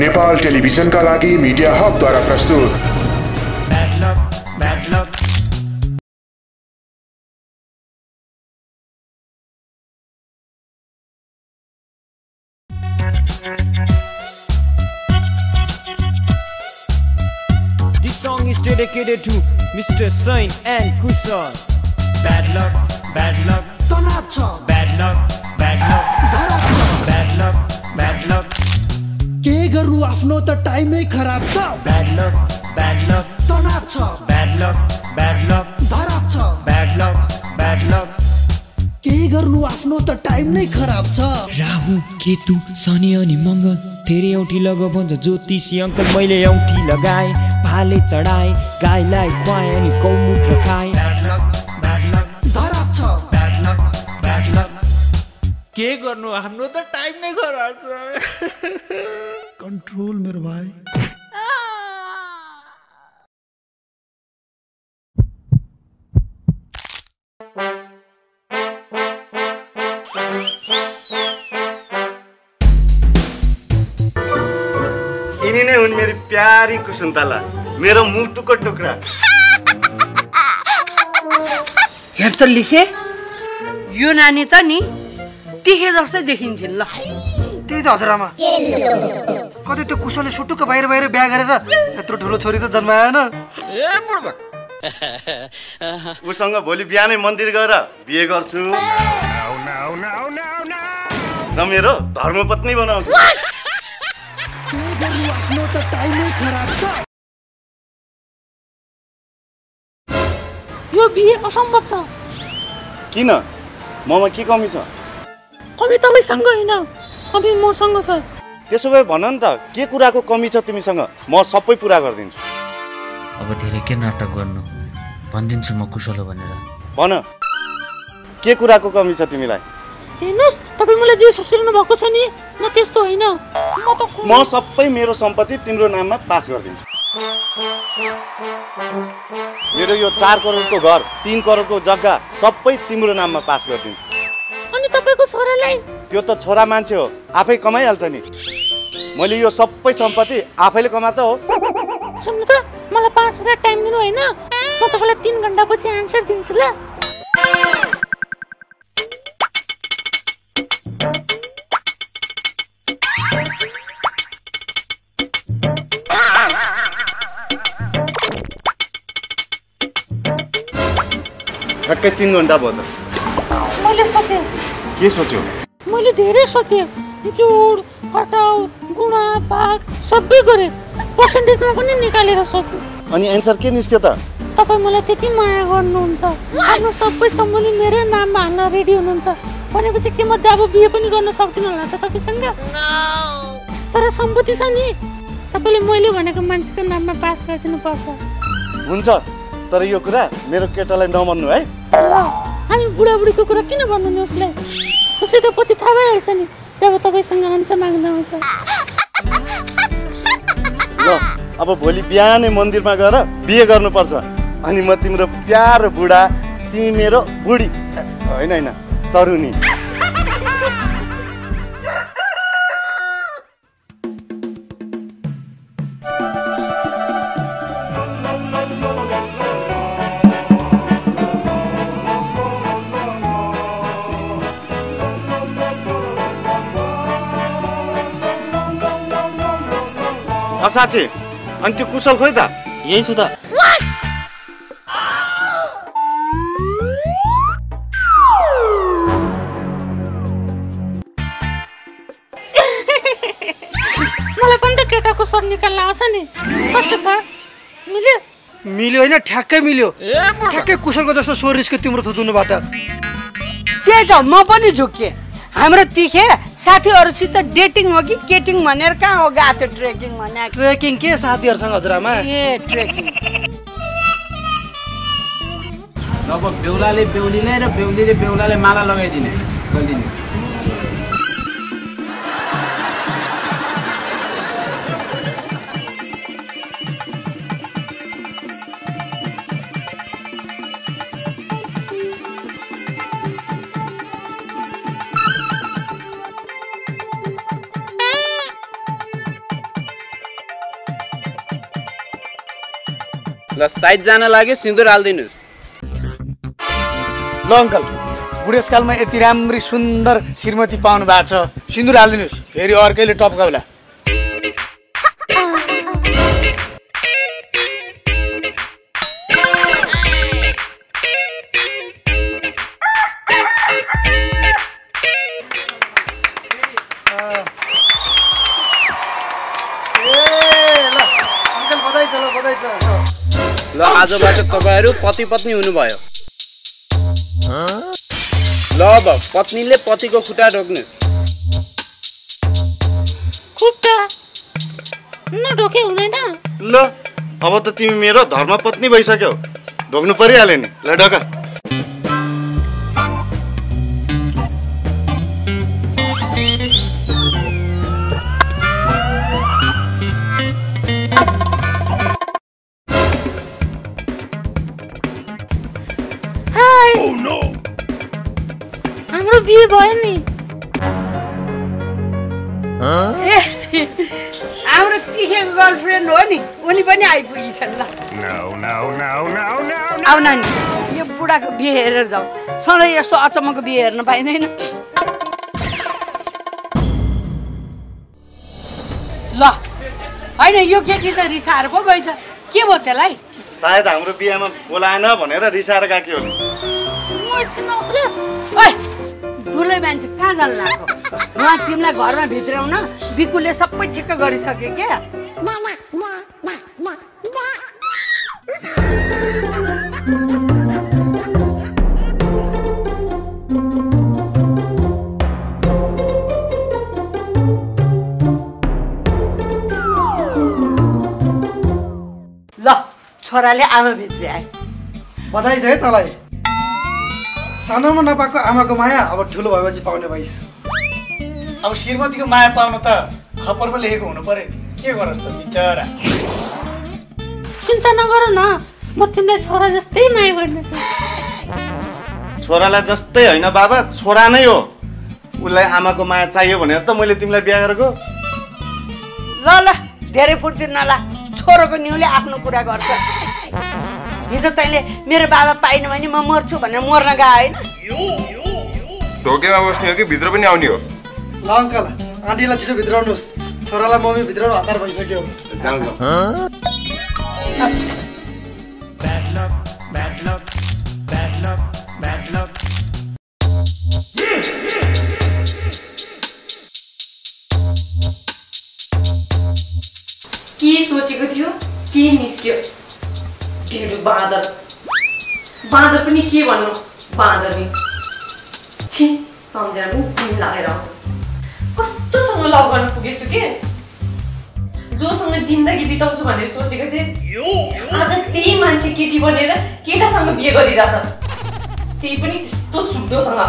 नेपाल टेलिभिजनका लागि मिडिया हबद्वारा प्रस्तुत Bad luck, bad luck. This song is dedicated to Mr. Sain and Kusan. Bad luck, bad luck. तनाव छ Bad luck, bad luck. के गर्नु? आफ्नो त टाइमै खराब छ। Bad luck, bad luck. तनाव छ। Bad luck, bad luck. धराप छ। Bad luck, bad luck. के गर्नु? आफ्नो त टाइम नै खराब छ। राहु केतु शनि अनि मङ्गल धेरै औँठी लग भन्छ। ज्योतिषी अङ्कल मैले औँठी लगाएँ भाले चढाएँ गाईलाई खुवाएँ अनि गौमूत्र खाएँ। के गर्नु? हाम्रो त टाइम नै खराब छ कन्ट्रोल मेरो भाइ। यिनी नै हुन् मेरो प्यारी कुसुन्तला। मेरो मुटुको टुक्रा। हेर त लेखे। यो नानी त नि। टिके जस्तै देखिन्छन् ल। त्यही त हजुरआमा। कतै त्यो कुशलले सुटुक्क बाहिर बाहिर बिहा गरेर यत्रो ठुलो छोरी त जन्माएन। उसँग भोलि बिहानै मन्दिर गएर बिहे गर्छु। र मेरो धर्मपत्नी बनाउँछु। के गर्नु आफ्नो त टाइमै खराब छ। यो बिहे असम्भव छ। किन? ममा के कमी छ? कवि तपाईँसँग होइन। कवि मसँग छ। त्यसो भए भन नि त के कुराको कमी छ तिमीसँग? म सबै पुरा गरिदिन्छु। अब धेरै के नाटक गर्नु? भनिदिन्छु म कुशल हो भनेर। भन। के कुराको कमी छ तिमीलाई? हेर्नुहोस् तपाईँ मलाई जे सोचिरहनु भएको छ नि म त्यस्तो होइन। म त म सबै मेरो सम्पत्ति तिम्रो नाममा पास गरिदिन्छु। मेरो यो चार करोडको घर तिन करोडको जग्गा सबै तिम्रो नाममा पास गरिदिन्छु। अनि तपाईँको छोरालाई? त्यो त छोरा मान्छे हो। आफै कमाइहाल्छ नि। मैले यो सबै सम्पत्ति आफैले कमाएको हो। सुन्नु त मलाई पाँच मिनट टाइम दिनु होइन? म तपाईँलाई तिन घन्टापछि एन्सर दिन्छु ल। ठ्याक्कै तिन घन्टा भयो त। के सोच्यो मैले धेरै सोचेँ जोड घटाउ गुणा भाग सबै गरेँ पर्सेन्टेजमा पनि निकालेर सोचेँ अनि एन्सर के निस्क्यो त तपाईँ मलाई त्यति माया गर्नुहुन्छ आफ्नो सबै सम्बन्धी मेरै नाममा हाल्न रेडी हुनुहुन्छ भनेपछि के म जब बिहे पनि गर्न सक्दिनँ होला त तपाईँसँग तर सम्पत्ति छ नि तपाईँले मैले भनेको मान्छेको नाममा पास गरिदिनु पर्छ हुन्छ तर यो कुरा मेरो केटालाई नभन्नु है ल हामी बुढाबुढीको कुरा किन भन्नु नि उसलाई उसले त पछि थाहा भइहाल्छ नि जब तपाईँसँग अंश माग्न आउँछ। अब भोलि बिहानै मन्दिरमा गएर बिहे गर्नुपर्छ। अनि म तिम्रो प्यारो बुढा तिमी मेरो बुढी होइन होइन तरुनी। असाचे अनि त्यो कुशल खोइ त यही छु त मलाई पनि त केटाको सर निकाल्न आउँछ नि कस्तो छ मिल्यो मिल्यो. होइन ठ्याक्कै मिल्यो ठ्याक्कै कुशलको जस्तो स्वर निस्क्यो तिम्रो थुतुनुबाट त्यही त म पनि झुक्केँ. हाम्रो तिखे साथीहरूसित डेटिङ हो कि केटिङ भनेर कहाँ हो गएको थियो ट्रेकिङ भने? ट्रेकिङ के साथीहरूसँग हजुरआमा? ए ट्रेकिङ। अब बेहुलाले बेहुलीलाई र बेहुलीले बेहुलालाई माला लगाइदिने। ल जान लाग्यो सिन्दुर हालिदिनुहोस्। ल अङ्कल बुढेसकालमा यति राम्री सुन्दर श्रीमती पाउनु भएको छ। सिन्दुर हालिदिनुहोस् फेरि अर्कैले टप्काउला। आजबाट तपाईँहरू पति पत्नी हुनुभयो। ल अब पत्नीले पतिको खुट्टा ढोक्नुहोस् खुट्टा? नढोके हुँदैन। ल अब त तिमी मेरो धर्मपत्नी भइसक्यौ। ढोग्नु परिहाल्यो नि। ल ढोक। हाय हाम्रो बिहे भयो नि हाम्रो तिखेको गर्लफ्रेन्ड हो नि उनी पनि आइपुगेछन् ल आउन नि यो बुढाको बिहे हेरेर जाऊ सधैँ यस्तो अचम्मको बिहे हेर्न पाइँदैन ल होइन यो केटी त रिसाएर पो गएछ के भयो त्यसलाई सायद हाम्रो बिहामा बोलाएन भनेर रिसाएर गएको हो म एकछिन आउँछु ल ओइ ठुलै मान्छे कहाँ जानु लाग्यो? उहाँ तिमीलाई घरमा भित्राउन बिकुले सबै ठिक्क गरिसक्यो क्या? ल छोराले आमा भित्री आए बधाई छ है तँलाई। सानोमा नपाएको आमाको माया अब ठुलो भएपछि पाउने भइस। अब श्रीमतीको माया पाउन त खपरमा लेखेको हुनु पर्यो नि। के गरोस् त बिचरा। चिन्ता नगर न। म तिमीलाई छोरा जस्तै माया गर्नेछु। छोरालाई जस्तै होइन बाबा छोरा नै हो। उसलाई आमाको माया चाहियो भनेर त मैले तिमीलाई बिहा गरेको। ल ल धेरै फुर्ती नला। छोरोको न्युले आफ्नो कुरा गर्छ। हिजो तैँले मेरो बाबा पाइन भने म मर्छु भनेर मर्न गए होइन? ढोकेमा बस्ने हो कि भित्र पनि आउने हो? ल अङ्कल आन्टीलाई छिटो भित्राउनुहोस्। छोरालाई मम्मी भित्राउनु हतार भइसक्यो। Bad luck, bad luck, bad luck, bad luck. के सोचेको थियो? के निस्क्यो? ढेडु बाँदर। बाँदर पनि के भन्नु? बाँदर नि। छि सम्झेर पनि तिमी लागेर आउँछ। कस्तोसँग लभ गर्न पुगेछु के? जोसँग जिन्दगी बिताउँछु भनेर सोचेको थिएँ। आज त्यही मान्छे केटी बनेर केटासँग बिहे गरिरहेछ। त्यही पनि त्यस्तो सुड्डोसँग।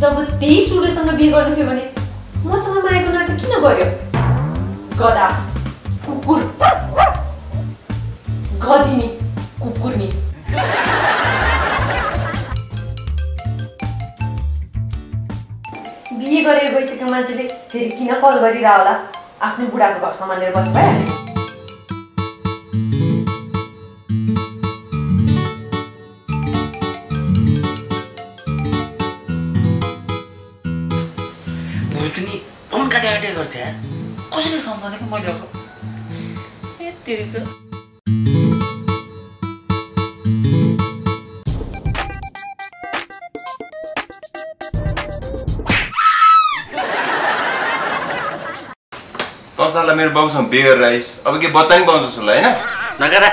जब त्यही सुडोसँग बिहे गर्नु थियो भने मसँग मायाको नाटक किन गर्यो गदा कुकुर। गदिनी कुकुरनी बिहे गरेर गइसकेको मान्छेले फेरि किन कल गरिरह होला आफ्नो बुढाको घर सम्हालेर बस भइहाल्यो फोन काटे काटे गर्छ यार कसरी सम्झाउनेको मैले अब यतिको तँसालाई मेरो बाबुसँग बिहे गरेर आइस अब के बच्चा नि पाउँछ उसलाई होइन? नगरा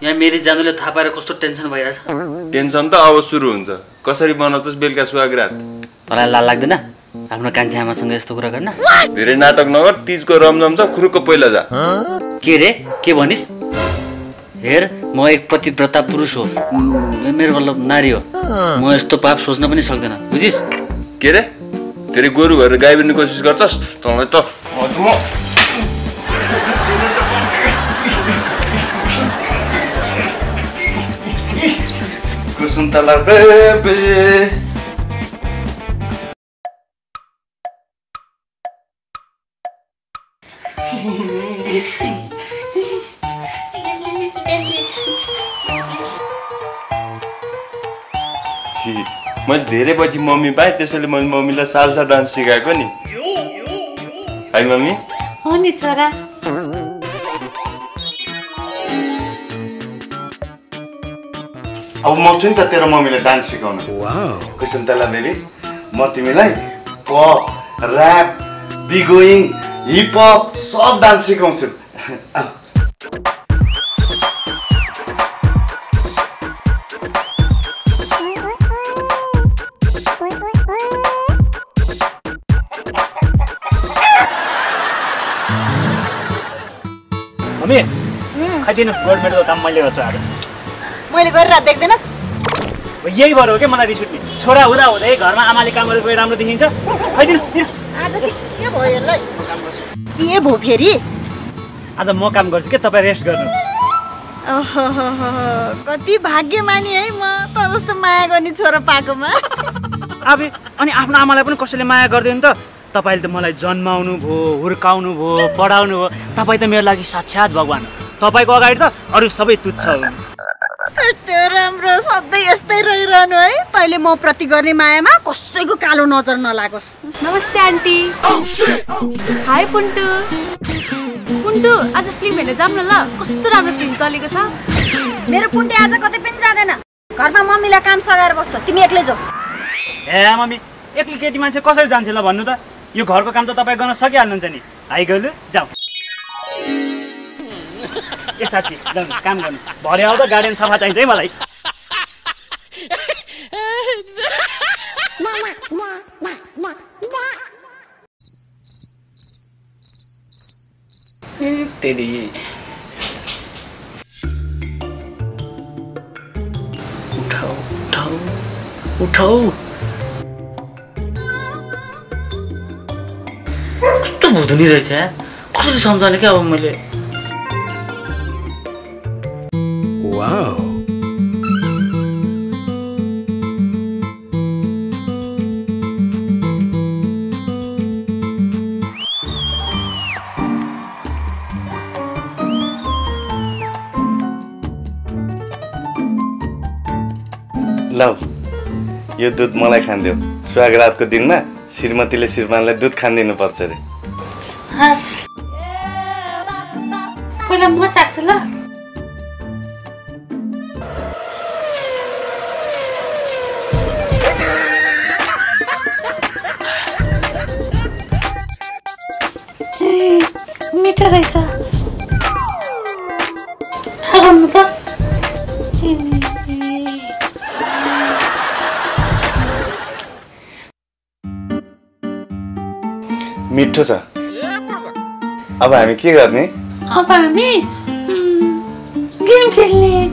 यहाँ मेरी जानुले थाहा पाएर कस्तो टेन्सन भइरहेछ। टेन्सन त अब सुरु हुन्छ। कसरी बनाउँछस् बेलुका सुहागरात तँलाई लाल लाग्दैन? आफ्नो कान्छी आमासँग यस्तो कुरा गर्न? धेरै नाटक नगर तिजको रमझम छ खुरुक्क पहिला जा। के रे? के भनिस्? हेर म एक पतिव्रता पुरुष हो। मेरो मतलब नारी हो। म यस्तो पाप सोच्न पनि सक्दैन। बुझिस्? के रे? धेरै गोरु भएर गाई बिर्ने कोसिस गर्छस्? तँलाई त कुसुन्तला बेबे मैले धेरै पछि मम्मी पाएँ त्यसैले मैले मम्मीलाई सालसा डान्स सिकाएको नि। है मम्मी? हो नि छोरा। अब म छु नि त तेरो मम्मीले डान्स सिकाउनु। कुसुन्तला बेबी म तिमीलाई पप ऱ्याप बिगोइङ हिपहप सब डान्स सिकाउँछु। मम्मी खाइदिनु गोल्ड मेडलको काम मैले गर्छु आज। मैले गरेर देख्दैनस्। यही भएर हो क्या मलाई रिस उठ्ने? छोरा हुँदा हुँदै घरमा आमाले काम गरेको राम्रो देखिन्छ। के भयो फेरि? आज म काम गर्छु के? तपाईँ रेस्ट गर्नु। कति भाग्यमानी है म। त जस्तो माया गर्ने छोरा पाएकोमा। अब अनि आफ्नो आमालाई पनि कसैले माया गर्दैन त। तपाईँले त मलाई जन्माउनु भयो हुर्काउनु भयो पढाउनु भयो। तपाईँ त मेरो लागि साक्षात् भगवान्। तपाईँको अगाडि त अरू सबै तुच्छ हुन्। यस्तो राम्रो सधैँ यस्तै रहिरहनु है। तैँले म प्रति गर्ने मायामा कसैको कालो नजर नलागोस्। नमस्ते आन्टी। हाई पुन्टु। पुन्टु आज फिल्म हेर्न जाऊँ न ल। कस्तो राम्रो फिल्म चलेको छ। मेरो पुन्टे आज कतै पनि जाँदैन। घरमा मम्मीलाई काम सघाएर बस्छ। तिमी एक्लै जाऊ ए मम्मी एक्लै केटी मान्छे कसरी जान्छ ल भन्नु त? यो घरको काम त तपाईँ गर्न सकिहाल्नुहुन्छ नि। हाई गलु जाऊ। ए साँच्ची काम गर्नु। भरे आउँदा गार्डन सफा चाहिन्छ है मलाई। उठाऊ उठाऊ उठाऊ कस्तो भुधुनी रहेछ कसरी सम्झाउने क्या अब मैले? यो दुध मलाई खानिदेऊ। स्वागरातको दिनमा श्रीमतीले श्रीमानलाई दुध खानिदिनुपर्छ अरे। हस्। मिठो छ। अब हामी के गर्ने? अब हामी गेम खेल्ने।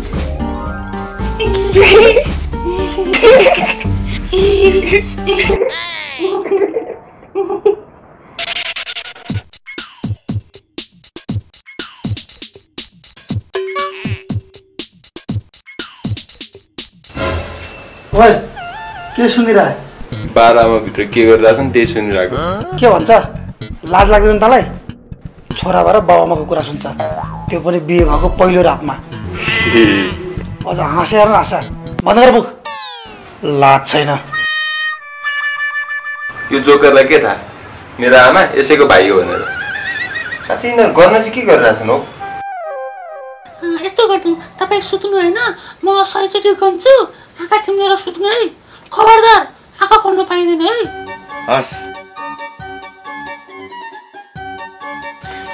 के सुनिरह बाह्र आमाभित्र के गरिरहेछन् त्यही सुनिरहेको। के भन्छ? लाज लाग्दैन तँलाई? छोरा भएर बाबामाको कुरा सुन्छ। त्यो पनि बिहे भएको पहिलो रातमा। अझ हाँसेर हाँसा गर बुक लाज छैन। यो जोकरलाई के थाहा? मेरो आमा यसैको भाइ हो भनेर। साँच्चै यिनीहरू गर्न चाहिँ के गरिरहेछन् हौ? यस्तो गर्नु तपाईँ सुत्नु होइन। म सयचोटि गन्छु। आँखा चिम्लेर सुत्नु है। खबरदार आँखा खोल्नु पाइँदैन है हस्।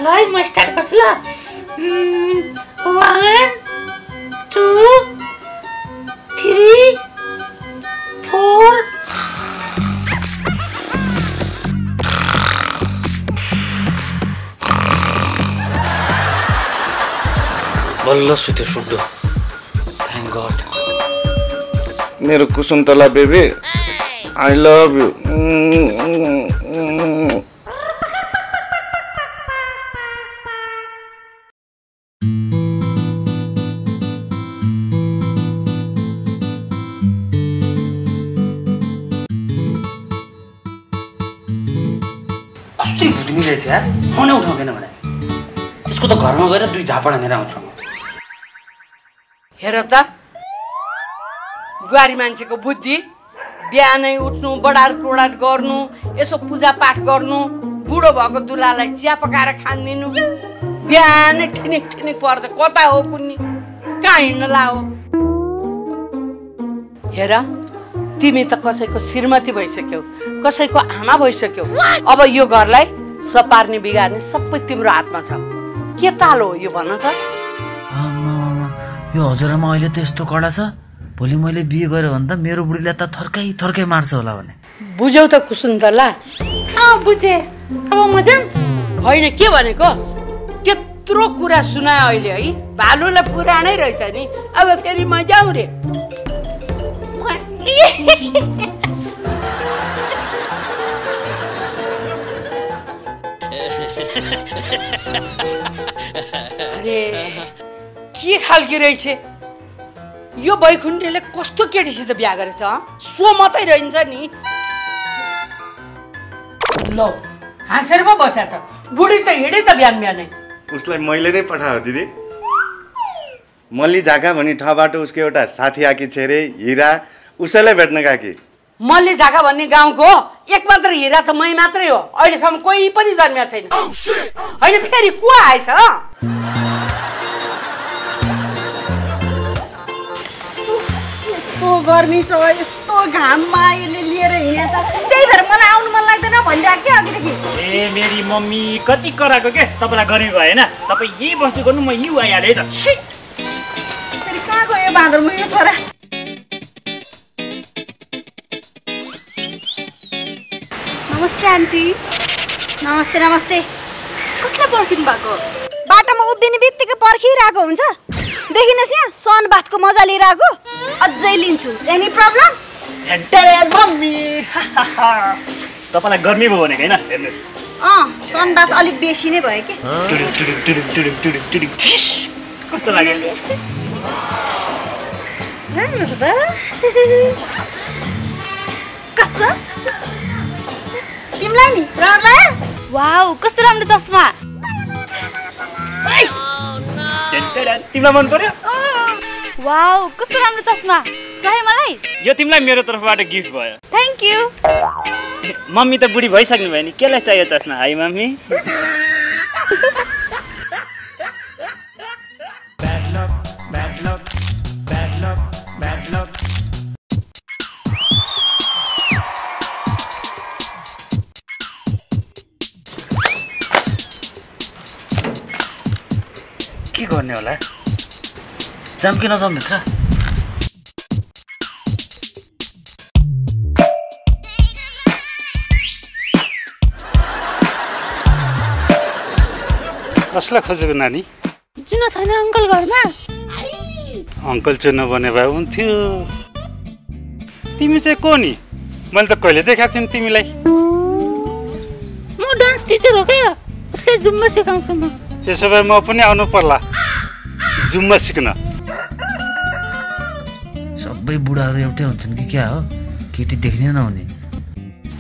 ल है म स्टार्ट गर्छु ल वान टू थ्री फोर बल्ल सुत्यो थ्याङ्क गड मेरो Kusuntala baby. I love you कस्तै भुत्नी रहेछ यार फोनै उठाउँदैन भने। त्यसको त घरमा गएर दुई झापड हानेर आउँछु म। हेर त। बुहारी मान्छेको बुद्धि बिहानै उठ्नु बडार कुडार गर्नु यसो पूजापाठ गर्नु बुढो भएको दुलालाई चिया पकाएर खानिदिनु बिहानै ठिनिक ठिनिक पर्दा कता हो कुन्नी? कहाँ हिँड्न ला हो? हेर तिमी त कसैको श्रीमती भइसक्यौ कसैको आमा भइसक्यौ। अब यो घरलाई सपार्ने बिगार्ने सबै तिम्रो हातमा छ। के ताल हो यो भन त? यो हजुरआमा अहिले त यस्तो कडा छ? भोलि मैले बिहे गरेँ भने त मेरो बुढीलाई त थर्काइ थर्काइ मार्छ होला भने। बुझ्यौ त कुसुन्तला बुझे। अब मजा होइन के भनेको? त्यत्रो कुरा सुनायो अहिले है। भालुलाई पुरानै रहेछ नि। अब फेरि मजा आउ रे। अरे के खालके रहेछ? यो बैकुण्ठीले कस्तो केटीसित बिहा गरेछ? सो मात्रै रहन्छ नि। ल हाँसेर पो बस्या छ। बुढी त हिँडे त बिहान बिहानै। उसलाई मैले नै पठाएको दिदी। मल्ली झाका भन्ने ठाउँबाट उसको एउटा साथी आकी छ अरे हिरा उसैलाई भेट्न गएकी। मल्ली झाका भन्ने गाउँको एक मात्र हिरा त मै मात्रै हो। अहिलेसम्म कोही पनि जन्मिया छैन। होइन फेरि को आएछ गर्मी छ यस्तो घाममा यसले लिएर हिँडेछ। त्यही भएर मलाई आउनु मन लाग्दैन भनिरहेको क्या अघिदेखि? ए मेरी मम्मी कति कराएको के? तपाईँलाई गरेको होइन? तपाईँ यही वस्तु गर्नु म यहीँ आइहालेँ है त। छी! कहाँ गयो बाँदरमा यो छोरा। नमस्ते आन्टी। नमस्ते नमस्ते। कसलाई पर्खिनु भएको? बाटोमा उभिने बित्तिकै पर्खिरहेको हुन्छ। देखिनुहोस् यहाँ सन बाथको मजा लिइरहेको। अझै लिन्छु। एनी प्रब्लम तपाईँलाई गर्मी भयो भनेको होइन? हेर्नुहोस्। अँ सन बाथ अलिक बेसी नै भयो कि? कस्तो लाग्यो? राम्रो छ त। कस्तो? तिमीलाई नि राम्रो लाग्यो वाउ कस्तो राम्रो चस्मा। तिमीलाई मन पर्यो? वाउ कस्तो राम्रो चस्मा। सही मलाई। यो तिमीलाई मेरो तर्फबाट गिफ्ट भयो। थ्याङ्क यू मम्मी त बुढी भइसक्नु भयो नि केलाई चाहियो चस्मा? है मम्मी. के गर्ने होला? जाम कि नजाम भित्र कसलाई खोजेको नानी? जुन छैन अङ्कल घरमा। अङ्कल चाहिँ नबने भए हुन्थ्यो। तिमी चाहिँ को नि? मैले त कहिले देखाएको थिएँ तिमीलाई। म डान्स टिचर हो क्या उसले जुम्मा सिकाउँछु म। त्यसो भए म पनि आउनु पर्ला। जुम्मा सिक्न। सबै बुढाहरू एउटै हुन्छन् कि क्या हो? केटी देख्ने नहुने।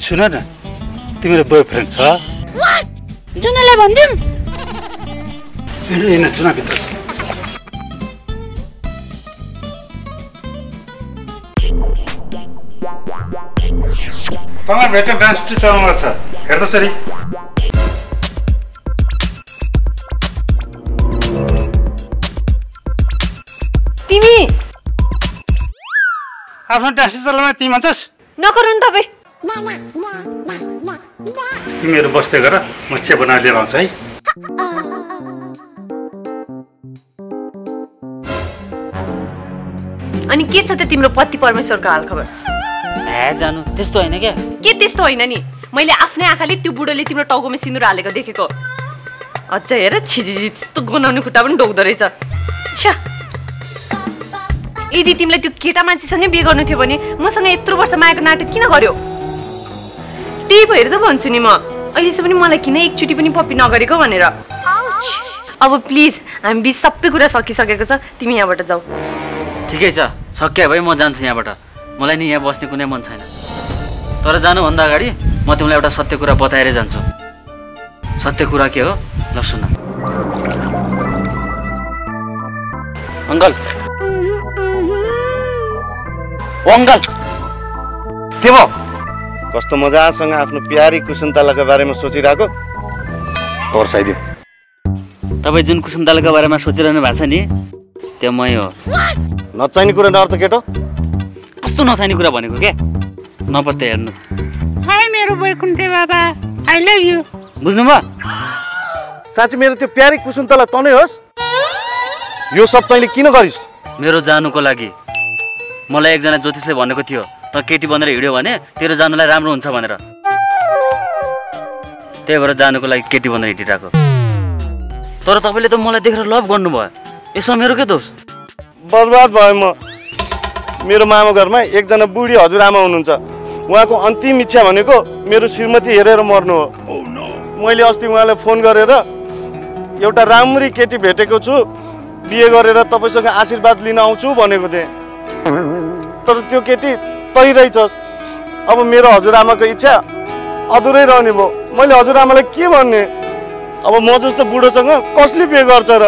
सुन न तिम्रो बोयफ्रेन्ड छ। जुनलाई भनिदिउँ। होइन होइन चुनाभित्र छ। तँलाई भेट्न डान्स टिचरमा छ। हेर्दा सरी तिमी आफ्नो डान्स टिचरलाई तिमी भन्छस् नगर्नु नि तपाईँ। तिमीहरू बस्दै गर म चिया बनाएर लिएर आउँछु है। अनि के छ त तिम्रो पति परमेश्वरको हालखबर ए जानु। त्यस्तो होइन क्या? के त्यस्तो होइन नि? मैले आफ्नै आँखाले त्यो बुढोले तिम्रो टाउकोमा सिन्दुर हालेको देखेको। अझ हेर छिजी त्यस्तो गनाउने खुट्टा पनि डोक्दो रहेछ। छ्या। यदि तिमीलाई त्यो केटा मान्छेसँगै बिहे गर्नु थियो भने मसँग यत्रो वर्ष मायाको नाटक किन गर्यो? त्यही भएर त भन्छु नि म। अहिलेसम्म पनि मलाई किन एकचोटि पनि पप्पी नगरेको भनेर? अब प्लिज हामी बिच सबै कुरा सकिसकेको छ। तिमी यहाँबाट जाऊ। ठिकै छ। सक्यो भाइ म जान्छु यहाँबाट। मलाई नि यहाँ बस्ने कुनै मन छैन। तर जानुभन्दा अगाडि म तिमीलाई एउटा सत्य कुरा बताएरै जान्छु। सत्य कुरा के हो? ल सुन अङ्कल अङ्कल के भयो? कस्तो मजासँग आफ्नो प्यारी कुसुन्तलाको बारेमा सोचिरहेको? तर्साइदियो तपाईँ जुन कुसुन्तलाको बारेमा सोचिरहनु भएको छ नि त्यो मै हो। नचाहिने कुरा नर्थ केटो। कस्तो नचाहिने कुरा भनेको क्या नपत्ता हेर्नु। हाई मेरो बाबा आई लभ यु बुझ्नुभयो? साँच्ची मेरो त्यो प्यारी कुसुन्तला तनै होस्। यो सब तैँले किन गरिस्? मेरो जानुको लागि। मलाई एकजना ज्योतिषले भनेको थियो त केटी बनेर हिँड्यो भने तेरो जानुलाई राम्रो हुन्छ भनेर। त्यही भएर जानुको लागि केटी बनेर हिँडिरहेको। तर तपाईँले त मलाई देखेर लभ गर्नुभयो। यसमा मेरो के दोष? बर्बाद भयो म। मेरो मामा घरमा एकजना बुढी हजुरआमा हुनुहुन्छ। उहाँको अन्तिम इच्छा भनेको मेरो श्रीमती हेरेर मर्नु हो। मैले अस्ति उहाँलाई फोन गरेर एउटा राम्री केटी भेटेको छु। बिहे गरेर तपाईँसँग आशीर्वाद लिन आउँछु भनेको थिएँ। तर त्यो केटी तै रहेछस् अब मेरो हजुरआमाको इच्छा अधुरै रहने भयो। मैले हजुरआमालाई के भन्ने? अब म जस्तो बुढोसँग कसले बिहे गर्छ र?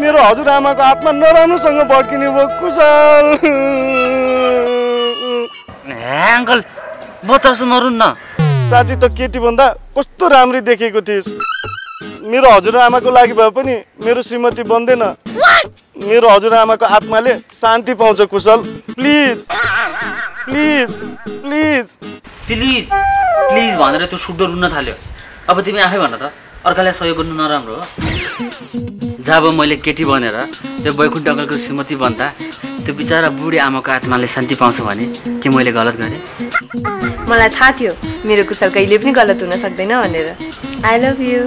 मेरो हजुरआमाको आत्मा नराम्रोसँग भड्किने भयो कुशल। अङ्कल बच्चा जस्तो नरुन् न। साँच्ची त केटी भन्दा कस्तो राम्री देखेको थिइस्। मेरो हजुरआमाको लागि भए पनि मेरो श्रीमती बन्दैन। मेरो हजुरआमाको आत्माले शान्ति पाउँछ Kushal. Please. Please. Please. Please. Please भनेर त्यो सुड्डो रुन्न थाल्यो। अब तिमी आफै भन त अर्कालाई सहयोग गर्नु नराम्रो हो। जब मैले केटी बनेर त्यो बैकुण्ठ अङ्कलको श्रीमती बन्दा त्यो बिचरा बुढी आमाको आत्माले शान्ति पाउँछ भने के मैले गलत गरेँ? मलाई थाहा थियो मेरो कुशल कहिले पनि गलत हुन सक्दैन भनेर। आई लभ यु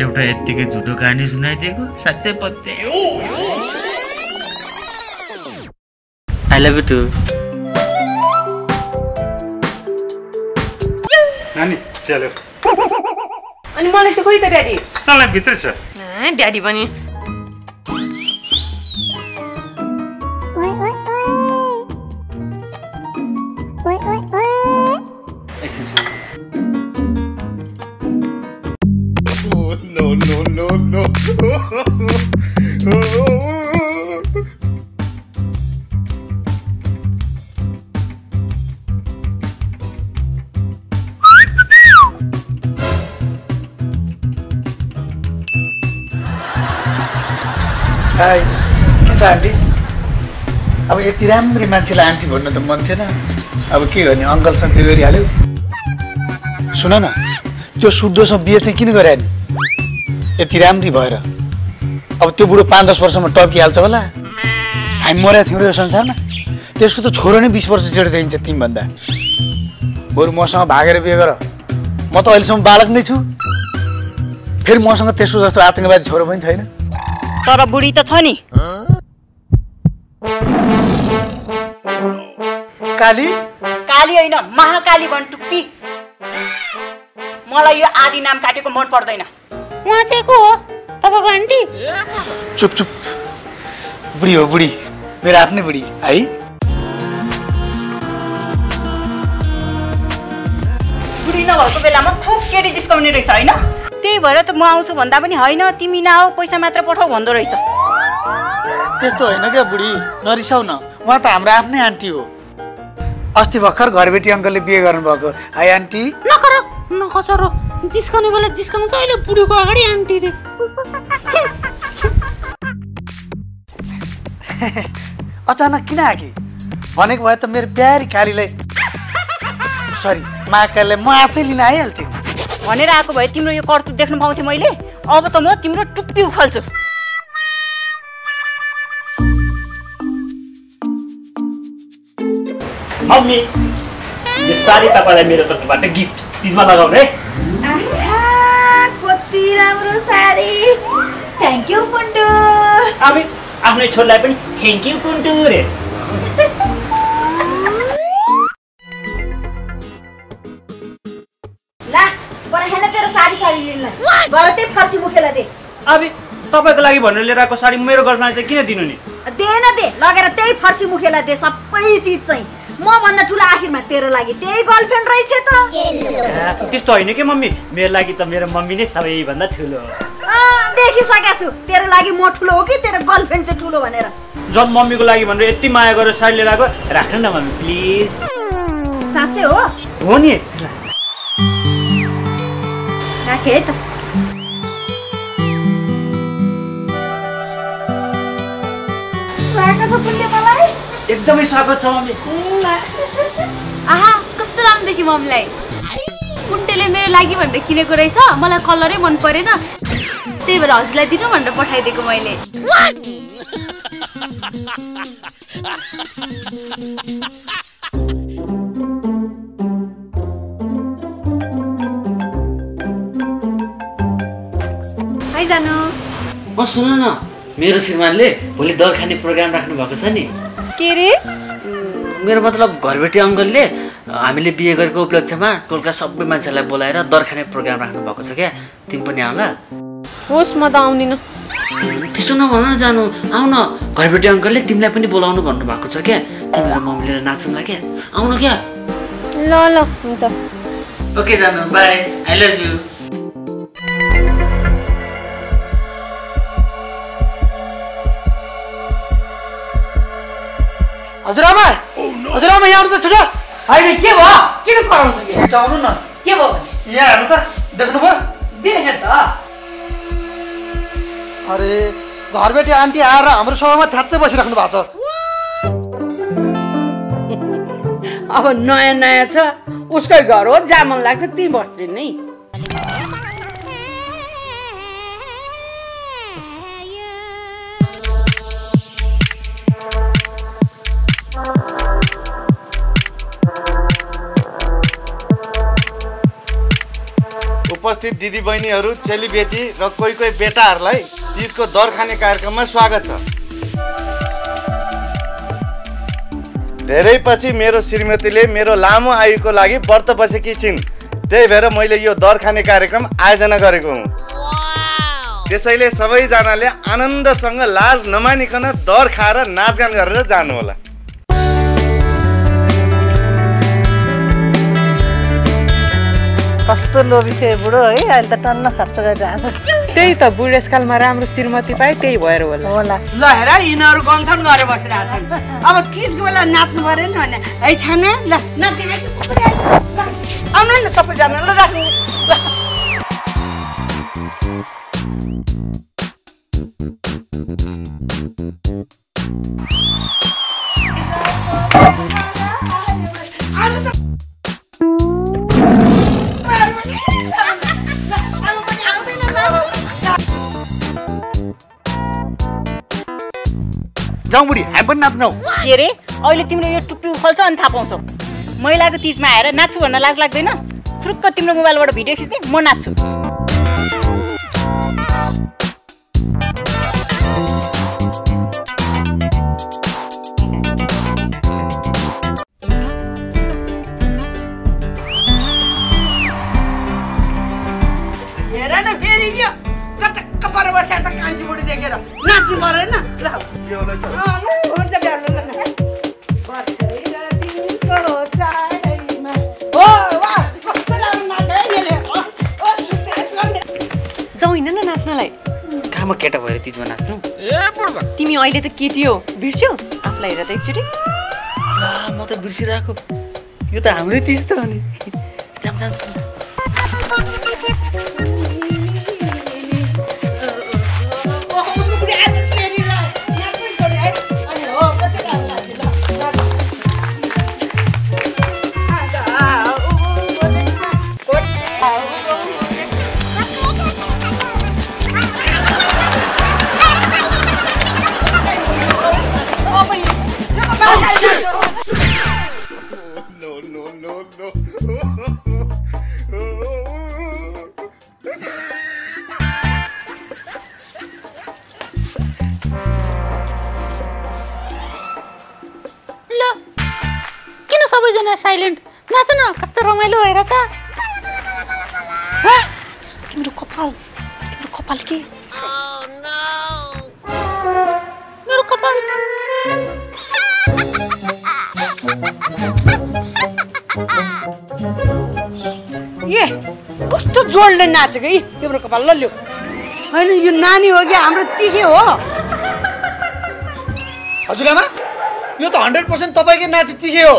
एउटा यत्तिकै झुटो कहानी सुनाइदिएको साँच्चै पत्ते। आई लभ यु टु नानी चल्यो अनि मलाई चाहिँ खोइ त ड्याडी। तँलाई भित्र छ। ड्याडी पनि। यति राम्री मान्छेलाई आन्टी भन्नु त मन थिएन। अब के गर्ने अङ्कलसँग के गरिहाल्यो। सुन न त्यो शुद्धसँग बिहे चाहिँ किन गरे नि यति राम्री भएर। अब त्यो बुढो पाँच दस वर्षमा टर्किहाल्छ होला। हामी मरेका थियौँ र यो संसारमा। त्यसको त छोरो नै बिस वर्ष जेठो देखिन्छ तिमीभन्दा बरु मसँग भागेर बिहे गर। म त अहिलेसम्म बालक नै छु। फेरि मसँग त्यसको जस्तो आतङ्कवादी छोरो पनि छैन। तर बुढी त छ नि। काली? काली होइन महाकाली भन् टुप्पी। मलाई यो आदि नाम काटेको मन पर्दैन। उहाँ चाहिँ को हो? तपाईँको आन्टी? चुप चुप। बुढी हो बुढी। मेरो आफ्नै बुढी है? बुढी नभएको बेलामा खुब केटी जिस्काउने रहेछ होइन? त्यही भएर त म आउँछु भन्दा पनि होइन तिमी नआऊ पैसा मात्र पठाऊ भन्दो रहेछ। त्यस्तो होइन क्या बुढी? नरिसाउ न। उहाँ त हाम्रो आफ्नै आन्टी हो। अस्ति भर्खर घरबेटी अङ्कलले बिहे गर्नुभएको। है आन्टी। नकर नखचरो। जिस्काउने बेला जिस्काउँछ अहिले बुढीको अगाडि आन्टीले अचानक किन आके भनेको भए त मेरो प्यारी कालीलाई सरी महाकालीलाई म आफै लिन आइहाल्थेँ। भनेर आएको भए तिम्रो यो कर्तुत देख्न पाउँथेँ मैले। अब त म तिम्रो टुप्पी उखाल्छु। मम्मी यो साडी तपाईँलाई मेरो तर्फबाट गिफ्ट तिजमा लगाउने कति राम्रो साडी थ्याङ्क यू पुन्टु अब आफ्नै छोरीलाई पनि थ्याङ्क यू कुन्टु रे। ला बरु हेर्न तेरो साडी साडी लिन गर त्यही फर्सी मुखेला दे। अब तपाईँको लागि भनेर लिएर आएको साडी मेरो घरमा चाहिँ किन दिनु नि? दे न दे लगेर त्यही फर्सी मुखेला दे सबै चिज चाहिँ म भन्दा ठुलो आखिरमा तेरो लागि त्यही गर्लफ्रेन्ड रहेछ त। त्यस्तो होइन कि मम्मी? मेरो लागि त मेरो मम्मी नै सबैभन्दा ठुलो हो। देखिसकेको छु। तेरो लागि म ठुलो हो कि तेरो गर्लफ्रेन्ड चाहिँ ठुलो भनेर? झन् मम्मीको लागि भनेर यति माया गरेर साइड लिएर आएको राख्नु न मम्मी प्लिज। साँच्चै हो? हो नि। राखेँ है त। पुण्य मलाई। एकदमै स्वागत छ मम्मी। आहा कस्तो राम्रो देखि मम्मीलाई? कुन्टेले मेरो लागि भनेर किनेको रहेछ मलाई कलरै मन परेन। त्यही भएर हजुरलाई दिनु भनेर पठाइदिएको मैले। जानु। म सुन न मेरो श्रीमानले भोलि दर खाने प्रोग्राम राख्नु भएको छ नि। के रे मेरो मतलब घरबेटी अङ्कलले हामीले बिहे गरेको उपलक्ष्यमा टोलका सबै मान्छेलाई बोलाएर दर खाने प्रोग्राम राख्नु भएको छ क्या? तिमी पनि आउला। होस् म त आउँदिनँ त्यस्तो नभन न जानु। आउ न घरबेटी अङ्कलले तिमीलाई पनि बोलाउनु भन्नुभएको छ क्या? तिमीहरू मम्मीले नाचौँला क्या? आउन क्या? ल ल हुन्छ। ओके जानु बाई। आई लभ यु हजुरआमा हजुरआमा यहाँ आउनु त छिटो। होइन के भयो? किन कराउँछ कि छिटो आउनु न। के भयो यहाँ हेर्नु त देख्नुभयो? देखेँ त। अरे घरबेटी आन्टी आएर हाम्रो सभामा थ्याच्चै बसिराख्नु भएको छ। अब नयाँ नयाँ छ उसकै घर हो जहाँ मन लाग्छ त्यहीँ बस्छन् नि। उपस्थित दिदीबहिनीहरू चेलीबेटी र कोही कोही बेटाहरूलाई तिजको दर खाने कार्यक्रममा स्वागत छ। धेरै पछि मेरो श्रीमतीले मेरो लामो आयुको लागि व्रत बसेकी छिन्। त्यही भएर मैले यो दर खाने कार्यक्रम आयोजना गरेको हुँ। त्यसैले सबैजनाले आनन्दसँग लाज नमानिकन दर खाएर नाचगान गरेर जानुहोला। कस्तो लोभी थियो बुढो है? अहिले त टन्न खर्च गरिरहेको छ त्यही त बुढेसकालमा राम्रो श्रीमती पाए त्यही भएर होला। होला। ल हेर यिनीहरू गन्थन गरेर बसिरहेको छन् अब तिजको बेला नाच्नु पऱ्यो नि भने है छाना ल नाच्ने आउनु न सबैजना ल राख्नु। ल। जाउँ बुढी हामी पनि नाच्नौ। के अरे अहिले तिम्रो यो टुप्पी खोल्छ अनि थाहा पाउँछौ। महिलाको तिजमा आएर नाच्छु भन्न लाज लाग्दैन। थुरुक्क तिम्रो मोबाइलबाट भिडियो खिच्ने म नाच्छु। जाउँ हिँड न नाच्नलाई। कहाँमा केटा भएर तिजमा नाच्नु? तिमी अहिले त केटी हो बिर्स्यौ? आफूलाई हेर त एकचोटि म त बिर्सिरहेको। यो त हाम्रै तिज त हो नि। जाम जाम no, नाचेको यी तिम्रो कपाल ल ल्यो होइन यो नानी हो कि हाम्रो तिखे हो हजुरआमा यो त हन्ड्रेड पर्सेन्ट तपाईँकै नाति तिखे हो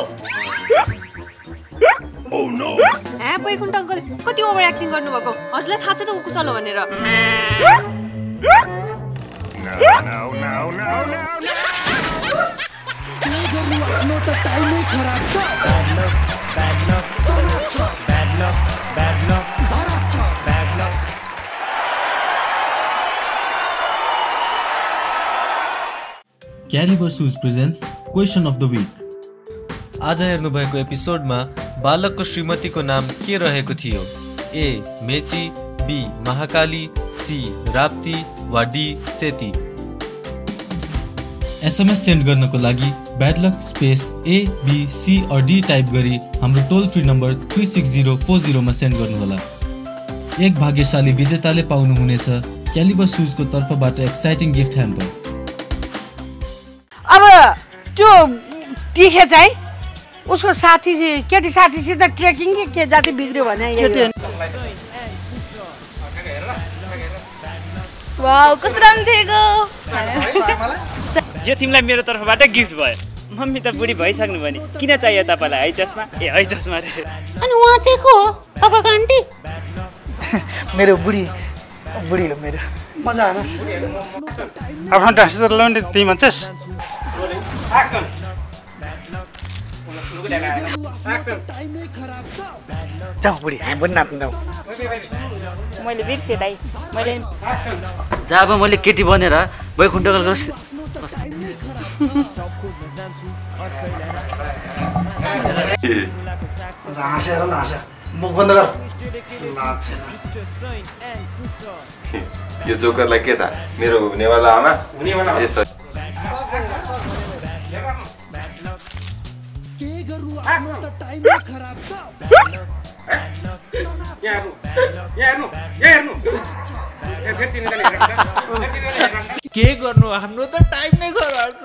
बैकुण्ठ अङ्कल कति ओभर एक्टिङ गर्नुभएको हजुरलाई थाहा छ त ऊ कुशल हो भनेर आफ्नो त टाइमै खराब छ calibre shoes presents question of the week आज हेर्नुभएको एपिसोडमा बालकको श्रीमतीको नाम के रहेको थियो? A Mechi B Mahakali C Rapti वा डी सेती। एसएमएस सेन्ड गर्नको लागि bad luck space A B C D type गरी हाम्रो toll free number three six zero four जिरोमा send गर्नुहोला। एक भाग्यशाली विजेताले पाउनुहुनेछ क्यालिबर सुजको तर्फबाट एक्साइटिङ गिफ्ट ह्याम्पर अब त्यो तिखे चाहिँ उसको साथी केटी साथीसित ट्रेकिङ कि के जाति बिग्रियो भने यो तिमीलाई मेरो तर्फबाट गिफ्ट भयो। मम्मी त बुढी भइसक्नु भयो नि। किन चाहियो तपाईँलाई? है चस्मा ए है चस्मा अनि उहाँ चाहिँ को हो? तपाईँको आन्टी? मेरो बुढी बुढी हो मेरो। मजा आएन। आफ्नो डान्स लाउने तिमी जाउँ मैले बिर्सेँ दाइ। मैले जब मैले केटी बनेर वैकुण्ठको हाँसेर मुख बन्द गर नाच्छ यो जोकरलाई के त मेरो हुनेवाला आमा ए सरी के गर्नु आफ्नो त टाइमै खराब छ के गर्नु आफ्नो त टाइम नै खराब छ